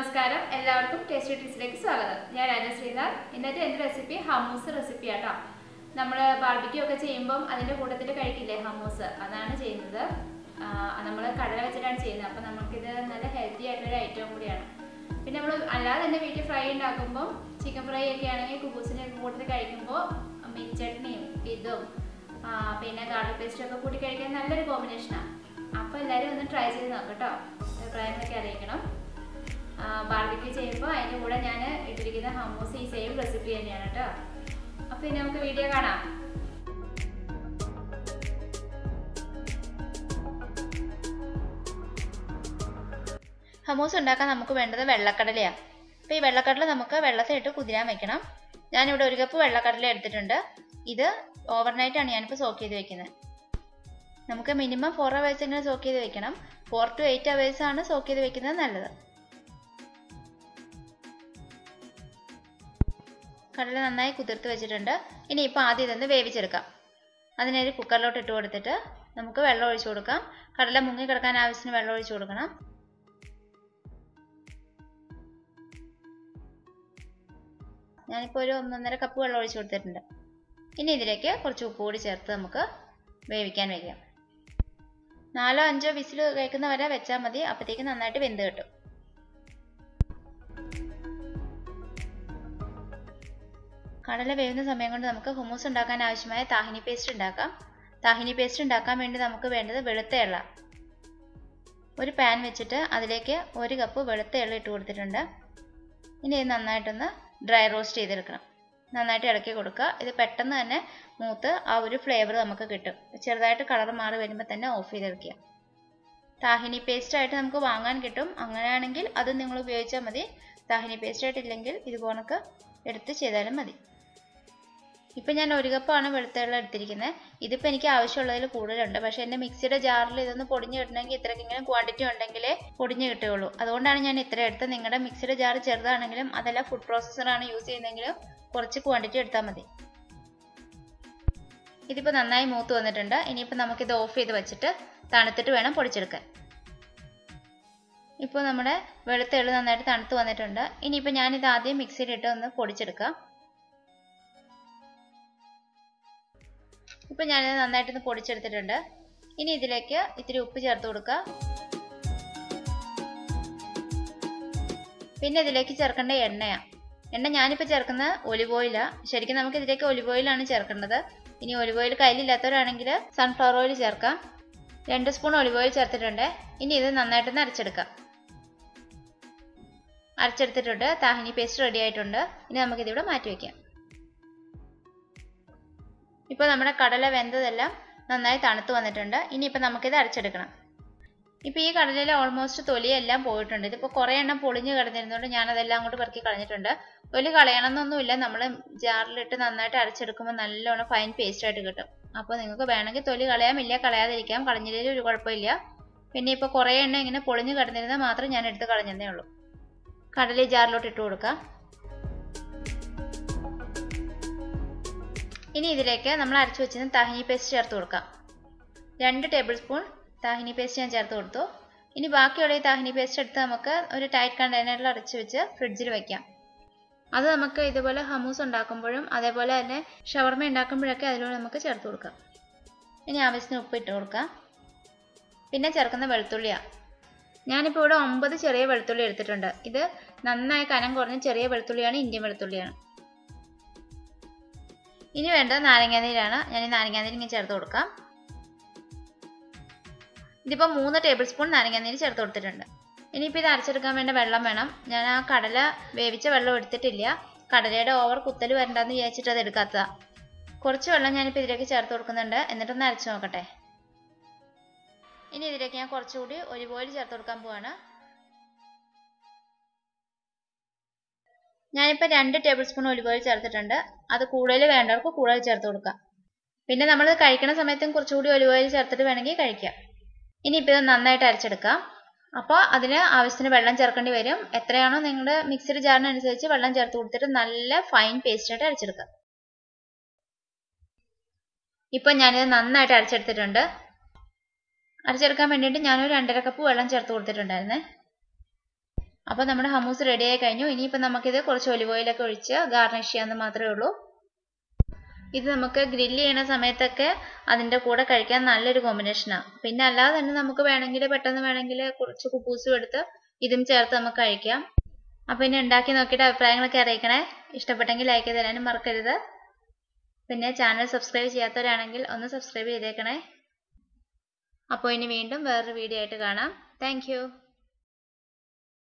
നമസ്കാരം. എല്ലാവർക്കും ടേസ്റ്റി ടീസിലേക്ക് സ്വാഗതം. ഞാൻ രാജ ശ്രീനാഥ് ഇന്നത്തെ എന്റെ റെസിപ്പി ഹമ്മൂസ് റെസിപ്പി ആട്ടോ. നമ്മൾ ബാർബിക്യൂ ഒക്കെ ചെയ്യുമ്പം അതിന്റെ കൂട്ടത്തിൽ കഴിക്കില്ലേ ഹമ്മൂസ് അതാണ് ചെയ്യുന്നത്. നമ്മൾ കടല വെച്ചിട്ടാണ് ചെയ്യുന്നത്. അപ്പം നമുക്കിത് നല്ല ഹെൽത്തി ആയിട്ടുള്ളൊരു ഐറ്റം കൂടിയാണ്. പിന്നെ നമ്മൾ അല്ലാതെ തന്നെ വീട്ടിൽ ഫ്രൈ ഉണ്ടാക്കുമ്പോൾ ചിക്കൻ ഫ്രൈ ഒക്കെ ആണെങ്കിൽ കുബൂസിന്റെ കൂട്ടത്തിൽ കഴിക്കുമ്പോൾ മീൻ ഇതും പിന്നെ ഗാർലിക് പേസ്റ്റും ഒക്കെ കൂട്ടി കഴിക്കാൻ നല്ലൊരു കോമ്പിനേഷനാണ് അപ്പോൾ എല്ലാവരും ഒന്ന് ട്രൈ ചെയ്ത് നോക്കട്ടോ അഭിപ്രായങ്ങളൊക്കെ അറിയിക്കണം. ബാർബിക്യൂ ചെയ്യുമ്പോൾ അതിന്റെ കൂടെ ഞാൻ ഇട്ടിരിക്കുന്ന ഹമ്മൂസ് ഈ സെയിം റെസിപ്പി തന്നെയാണ് കേട്ടോ അപ്പോൾ ഇനി നമുക്ക് വീഡിയോ കാണാം. ഹമൂസ് ഉണ്ടാക്കാൻ നമുക്ക് വേണ്ടത് വെള്ളക്കടലയാണ് അപ്പോൾ ഈ വെള്ളക്കടല നമുക്ക് വെള്ളത്തിലിട്ട് കുതിരാൻ വെക്കണം. ഞാനിവിടെ ഒരു കപ്പ് വെള്ളക്കടല എടുത്തിട്ടുണ്ട്. ഇത് ഓവർനൈറ്റാണ് ഞാനിപ്പോൾ സോക്ക് ചെയ്ത് വെക്കുന്നത് നമുക്ക് മിനിമം ഫോർ അവേഴ്സ് എങ്കിലും സോക്ക് ചെയ്ത് വെക്കണം. ഫോർ ടു എയ്റ്റ് അവേഴ്സാണ് സോക്ക് ചെയ്ത് വെക്കുന്നത് നല്ലത്. കടല നന്നായി കുതിർത്ത് വെച്ചിട്ടുണ്ട്. ഇനി ഇപ്പോൾ ആദ്യം ഇതൊന്ന് വേവിച്ചെടുക്കാം. അതിനൊരു കുക്കറിലോട്ട് ഇട്ട് കൊടുത്തിട്ട് നമുക്ക് വെള്ളം ഒഴിച്ചു കൊടുക്കാം. കടല മുങ്ങി കിടക്കാൻ ആവശ്യത്തിന് വെള്ളം ഒഴിച്ചു കൊടുക്കണം. ഞാനിപ്പോൾ ഒരു ഒന്നൊന്നര കപ്പ് വെള്ളം ഒഴിച്ചു കൊടുത്തിട്ടുണ്ട്. ഇനി ഇതിലേക്ക് കുറച്ച് ഉപ്പ് കൂടി ചേർത്ത് നമുക്ക് വേവിക്കാൻ വയ്ക്കാം നാലോ അഞ്ചോ വിസിൽ കേൾക്കുന്ന വരെ വെച്ചാൽ മതി. അപ്പോഴത്തേക്ക് നന്നായിട്ട് വെന്ത് കിട്ടും. കടല വേവുന്ന സമയം കൊണ്ട് നമുക്ക് ഹുമൂസ് ഉണ്ടാക്കാൻ ആവശ്യമായ താഹിനി പേസ്റ്റ് ഉണ്ടാക്കാം. താഹിനി പേസ്റ്റ് ഉണ്ടാക്കാൻ വേണ്ടി നമുക്ക് വേണ്ടത് വെളുത്ത എള്ള. ഒരു പാൻ വെച്ചിട്ട് അതിലേക്ക് ഒരു കപ്പ് വെളുത്ത എള്ള ഇട്ട് കൊടുത്തിട്ടുണ്ട്. ഇനി ഇത് നന്നായിട്ടൊന്ന് ഡ്രൈ റോസ്റ്റ് ചെയ്തെടുക്കണം. നന്നായിട്ട് ഇളക്കി കൊടുക്കുക. ഇത് പെട്ടെന്ന് തന്നെ മൂത്ത് ആ ഒരു ഫ്ലേവർ നമുക്ക് കിട്ടും. ചെറുതായിട്ട് കളർ മാറി വരുമ്പോൾ തന്നെ ഓഫ് ചെയ്തെടുക്കുക. താഹിനി പേസ്റ്റ് ആയിട്ട് നമുക്ക് വാങ്ങാൻ കിട്ടും. അങ്ങനെയാണെങ്കിൽ അത് നിങ്ങൾ ഉപയോഗിച്ചാൽ മതി. താഹിനി പേസ്റ്റ് ആയിട്ടില്ലെങ്കിൽ ഇതുപോലൊക്കെ എടുത്ത് ചെയ്താലും മതി. ഇപ്പം ഞാൻ ഒരു കപ്പാണ് വെള്ളം എടുത്തിരിക്കുന്നത്. ഇതിപ്പോൾ എനിക്ക് ആവശ്യമുള്ളതിൽ കൂടുതലുണ്ട്. പക്ഷേ എന്റെ മിക്സിയുടെ ജാറിൽ ഇതൊന്ന് പൊടിഞ്ഞ് കിട്ടണമെങ്കിൽ ഇത്രക്കെങ്കിലും ക്വാണ്ടിറ്റി ഉണ്ടെങ്കിലേ പൊടിഞ്ഞ് കിട്ടുകയുള്ളൂ. അതുകൊണ്ടാണ് ഞാൻ ഇത്ര എടുത്തത്. നിങ്ങളുടെ മിക്സിയുടെ ജാർ ചെറുതാണെങ്കിലും അതല്ല ഫുഡ് പ്രോസസ്സറാണ് യൂസ് ചെയ്യുന്നതെങ്കിലും കുറച്ച് ക്വാണ്ടിറ്റി എടുത്താൽ മതി. ഇതിപ്പോൾ നന്നായി മൂത്ത് വന്നിട്ടുണ്ട്. ഇനിയിപ്പോൾ നമുക്കിത് ഓഫ് ചെയ്ത് വെച്ചിട്ട് തണുത്തിട്ട് വേണം പൊടിച്ചെടുക്കാൻ. ഇപ്പോൾ നമ്മുടെ വെളുത്തുള്ളി നന്നായിട്ട് തണുത്ത് വന്നിട്ടുണ്ട്. ഇനിയിപ്പോൾ ഞാനിത് ആദ്യം മിക്സിയിലിട്ട് ഒന്ന് പൊടിച്ചെടുക്കാം. ഇപ്പം ഞാനിത് നന്നായിട്ടൊന്ന് പൊടിച്ചെടുത്തിട്ടുണ്ട്. ഇനി ഇതിലേക്ക് ഇത്തിരി ഉപ്പ് ചേർത്ത് കൊടുക്കുക. പിന്നെ ഇതിലേക്ക് ചേർക്കേണ്ട എണ്ണയാണ് എണ്ണ ഞാനിപ്പോൾ ചേർക്കുന്ന ഒലിവ് ഓയിലാണ് ശരിക്കും നമുക്ക് ഇതിലേക്ക് ഒലിവ് ഓയിലാണ് ചേർക്കേണ്ടത്. ഇനി ഒലിവ് ഓയിൽ കയ്യിലില്ലാത്തവരാണെങ്കിൽ സൺഫ്ലവർ ഓയിൽ ചേർക്കാം. രണ്ട് സ്പൂൺ ഒലിവ് ഓയിൽ ചേർത്തിട്ടുണ്ട്. ഇനി ഇത് നന്നായിട്ടൊന്ന് അരച്ചെടുക്കാം. അരച്ചെടുത്തിട്ടുണ്ട്. താഹിനി പേസ്റ്റ് റെഡി ആയിട്ടുണ്ട്. ഇനി നമുക്കിതിവിടെ മാറ്റി വയ്ക്കാം ഇപ്പോൾ നമ്മുടെ കടല വെന്തതെല്ലാം നന്നായി തണുത്ത് വന്നിട്ടുണ്ട്. ഇനിയിപ്പോൾ നമുക്കിത് അരച്ചെടുക്കണം. ഇപ്പോൾ ഈ കടലയിൽ ഓൾമോസ്റ്റ് തൊലിയെല്ലാം പോയിട്ടുണ്ട്. ഇതിപ്പോൾ കുറേ എണ്ണം പൊളിഞ്ഞ് കിടന്നിരുന്നതുകൊണ്ട് ഞാനതെല്ലാം അങ്ങോട്ട് പെറുക്കി കളഞ്ഞിട്ടുണ്ട്. തൊലി കളയണമെന്നൊന്നുമില്ല നമ്മൾ ജാറിലിട്ട് നന്നായിട്ട് അരച്ചെടുക്കുമ്പോൾ നല്ലോണം ഫൈൻ പേസ്റ്റ് ആയിട്ട് കിട്ടും. അപ്പോൾ നിങ്ങൾക്ക് വേണമെങ്കിൽ തൊലി കളയാം. ഇല്ല കളയാതിരിക്കാം. കളഞ്ഞതിൽ ഒരു കുഴപ്പമില്ല. പിന്നെ ഇപ്പോൾ കുറേ എണ്ണം ഇങ്ങനെ പൊളിഞ്ഞ് കിടന്നിരുന്നാൽ മാത്രം ഞാൻ എടുത്ത് കളഞ്ഞതേ ഉള്ളൂ. കടലി ജാറിലോട്ട് ഇട്ട് കൊടുക്കാം. ഇനി ഇതിലേക്ക് നമ്മൾ അരച്ചു വെച്ചിരുന്ന താഹിനി പേസ്റ്റ് ചേർത്ത് കൊടുക്കാം. രണ്ട് ടേബിൾ സ്പൂൺ താഹിനി പേസ്റ്റ് ഞാൻ ചേർത്ത് കൊടുത്തു. ഇനി ബാക്കിയുള്ള ഈ താഹിനി പേസ്റ്റ് എടുത്ത് നമുക്ക് ഒരു ടൈറ്റ് കണ്ടെയ്നറിൽ അരച്ചു വെച്ച് ഫ്രിഡ്ജിൽ വെക്കാം. അത് നമുക്ക് ഇതുപോലെ ഹമൂസ് ഉണ്ടാക്കുമ്പോഴും അതേപോലെ തന്നെ ഷവർമ ഉണ്ടാക്കുമ്പോഴൊക്കെ അതിലൂടെ നമുക്ക് ചേർത്ത് കൊടുക്കാം. ഇനി ആവശ്യത്തിന് ഉപ്പ് ഇട്ട് കൊടുക്കാം. പിന്നെ ചേർക്കുന്ന വെളുത്തുള്ളിയാണ് ഞാനിപ്പോൾ ഇവിടെ ഒമ്പത് ചെറിയ വെളുത്തുള്ളി എടുത്തിട്ടുണ്ട്. ഇത് നന്നായി കനം കുറഞ്ഞ ചെറിയ വെളുത്തുള്ളിയാണ് ഇന്ത്യൻ വെളുത്തുള്ളിയാണ്. ഇനി വേണ്ടത് നാരങ്ങാനീരാണ്. ഞാൻ ഈ നാരങ്ങാനീര് ഇങ്ങനെ ചേർത്ത് കൊടുക്കാം. ഇതിപ്പോൾ മൂന്ന് ടേബിൾ സ്പൂൺ നാരങ്ങാനീര് ചേർത്ത് കൊടുത്തിട്ടുണ്ട്. ഇനിയിപ്പോൾ ഇത് അരച്ചെടുക്കാൻ വേണ്ട വെള്ളം വേണം. ഞാൻ ആ കടല വേവിച്ച വെള്ളം എടുത്തിട്ടില്ല. കടലയുടെ ഓവർ കുത്തൽ വരണ്ടെന്ന് വിചാരിച്ചിട്ട് അത് എടുക്കാത്ത കുറച്ച് വെള്ളം ഞാനിപ്പോൾ ഇതിലേക്ക് ചേർത്ത് കൊടുക്കുന്നുണ്ട്. എന്നിട്ടൊന്ന് അരച്ച് നോക്കട്ടെ. ഇനി ഇതിലേക്ക് ഞാൻ കുറച്ചുകൂടി ഒരു ഓയിൽ ചേർത്ത് കൊടുക്കാൻ പോവാണ്. ഞാനിപ്പോൾ രണ്ട് ടേബിൾ സ്പൂൺ ഒലിവ് ഓയിൽ ചേർത്തിട്ടുണ്ട്. അത് കൂടുതൽ വേണ്ടവർക്ക് കൂടുതൽ ചേർത്ത് കൊടുക്കാം. പിന്നെ നമ്മൾ കഴിക്കുന്ന സമയത്തും കുറച്ചുകൂടി ഒലിവ് ഓയിൽ ചേർത്തിട്ട് വേണമെങ്കിൽ കഴിക്കാം. ഇനിയിപ്പോൾ ഇത് നന്നായിട്ട് അരച്ചെടുക്കാം. അപ്പോൾ അതിന് ആവശ്യത്തിന് വെള്ളം ചേർക്കേണ്ടി വരും. എത്രയാണോ നിങ്ങളുടെ മിക്സിയുടെ ജാറിനനുസരിച്ച് വെള്ളം ചേർത്ത് കൊടുത്തിട്ട് നല്ല ഫൈൻ പേസ്റ്റ് ആയിട്ട് അരച്ചെടുക്കാം. ഇപ്പം ഞാനിത് നന്നായിട്ട് അരച്ചെടുത്തിട്ടുണ്ട്. അരച്ചെടുക്കാൻ വേണ്ടിയിട്ട് ഞാനൊരു രണ്ടര കപ്പ് വെള്ളം ചേർത്ത് കൊടുത്തിട്ടുണ്ടായിരുന്നേ. അപ്പോൾ നമ്മുടെ ഹമൂസ് റെഡി ആയി കഴിഞ്ഞു. ഇനിയിപ്പോൾ നമുക്കിത് കുറച്ച് ഒലിവ് ഓയിലൊക്കെ ഒഴിച്ച് ഗാർണിഷ് ചെയ്യാമെന്ന് മാത്രമേ ഉള്ളൂ. ഇത് നമുക്ക് ഗ്രില്ല് ചെയ്യണ സമയത്തൊക്കെ അതിന്റെ കൂടെ കഴിക്കാൻ നല്ലൊരു കോമ്പിനേഷനാണ് പിന്നെ അല്ലാതെ തന്നെ നമുക്ക് വേണമെങ്കിൽ പെട്ടെന്ന് വേണമെങ്കിൽ കുറച്ച് കുപ്പൂസും എടുത്ത് ഇതും ചേർത്ത് നമുക്ക് കഴിക്കാം. അപ്പോൾ ഇനി ഉണ്ടാക്കി നോക്കിയിട്ട് അഭിപ്രായങ്ങളൊക്കെ അറിയിക്കണേ. ഇഷ്ടപ്പെട്ടെങ്കിൽ ലൈക്ക് തരാനും മറക്കരുത്. പിന്നെ ചാനൽ സബ്സ്ക്രൈബ് ചെയ്യാത്തവരാണെങ്കിൽ ഒന്ന് സബ്സ്ക്രൈബ് ചെയ്തേക്കണേ. അപ്പോൾ ഇനി വീണ്ടും വേറൊരു വീഡിയോ ആയിട്ട് കാണാം. താങ്ക്